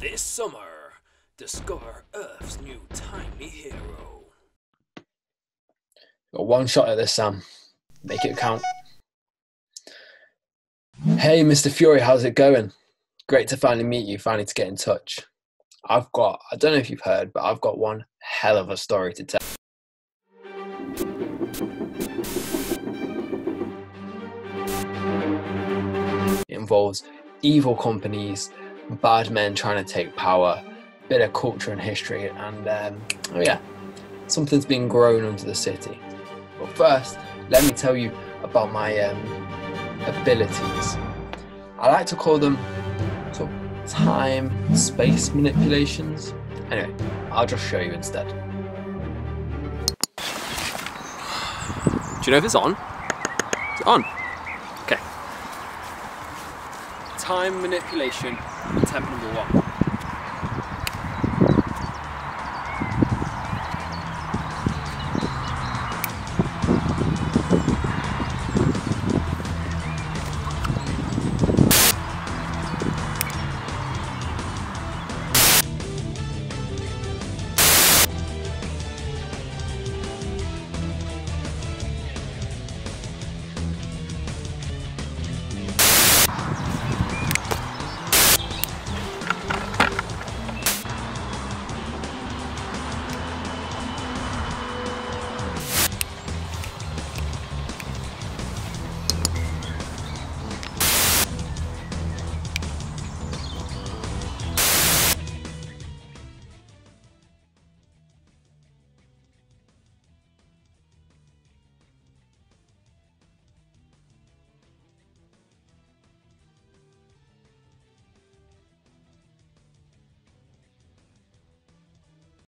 This summer, discover Earth's new tiny hero. Got one shot at this, Sam. Make it count. Hey, Mr. Fury, how's it going? Great to finally meet you, finally to get in touch. I've got, I don't know if you've heard, but I've got one hell of a story to tell. It involves evil companies, bad men trying to take power, bit of culture and history, and um, oh yeah, something's been grown under the city. But first, let me tell you about my um, abilities. I like to call them sort of time space manipulations. Anyway, I'll just show you instead. Do you know if it's on? It's on? Okay. Time manipulation, 你才不如